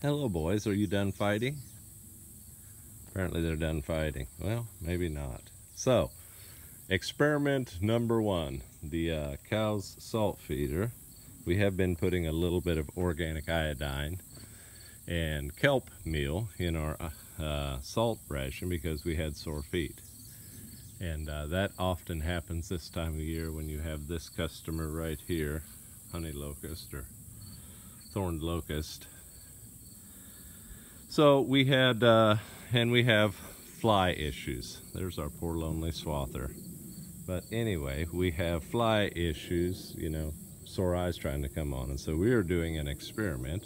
Hello, boys. Are you done fighting? Apparently they're done fighting. Well, maybe not. So, experiment number one. The uh, cow's salt feeder. We have been putting a little bit of organic iodine and kelp meal in our uh, uh salt ration because we had sore feet. And uh, that often happens this time of year when you have this customer right here, honey locust or thorned locust, so we had, uh, and we have fly issues. There's our poor lonely swather. But anyway, we have fly issues, you know, sore eyes trying to come on. And so we are doing an experiment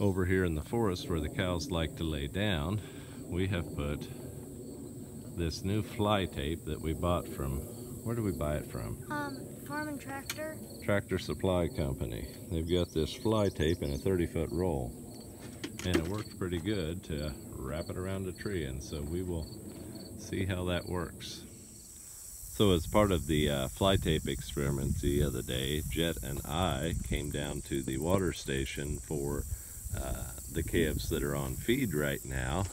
over here in the forest where the cows like to lay down. We have put this new fly tape that we bought from, where do we buy it from? Um, Farm and Tractor. Tractor Supply Company. They've got this fly tape in a 30 foot roll and it worked pretty good to wrap it around a tree and so we will see how that works. So as part of the uh, fly tape experiment the other day, Jet and I came down to the water station for uh, the calves that are on feed right now.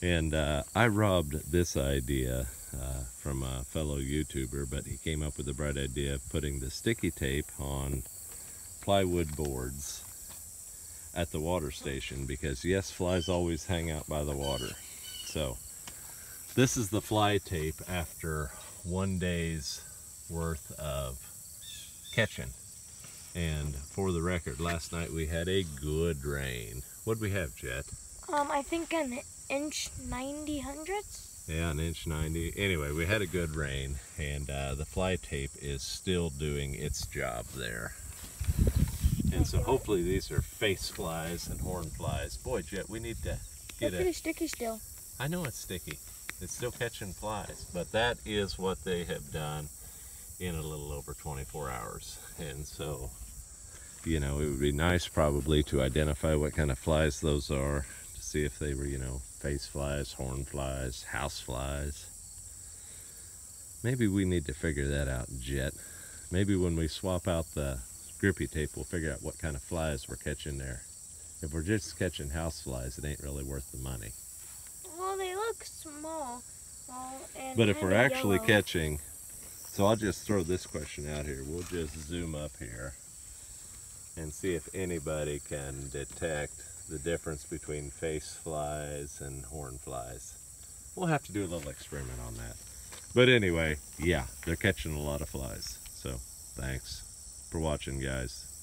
And uh, I robbed this idea uh, from a fellow YouTuber, but he came up with the bright idea of putting the sticky tape on plywood boards at the water station because yes, flies always hang out by the water. So this is the fly tape after one day's worth of catching. And for the record, last night we had a good rain. What'd we have, Jet? Um, I think an inch 90 hundredths. Yeah, an inch 90. Anyway, we had a good rain, and uh, the fly tape is still doing its job there. And so hopefully these are face flies and horn flies. Boy, Jet, we need to get it's a... pretty sticky still. I know it's sticky. It's still catching flies, but that is what they have done in a little over 24 hours. And so, you know, it would be nice probably to identify what kind of flies those are to see if they were, you know, face flies, horn flies, house flies. Maybe we need to figure that out, Jet. Maybe when we swap out the grippy tape, we'll figure out what kind of flies we're catching there. If we're just catching house flies, it ain't really worth the money. Well, they look small. Well, but if we're actually yellow. catching, so I'll just throw this question out here. We'll just zoom up here and see if anybody can detect the difference between face flies and horn flies. We'll have to do a little experiment on that. But anyway, yeah, they're catching a lot of flies. So thanks for watching, guys.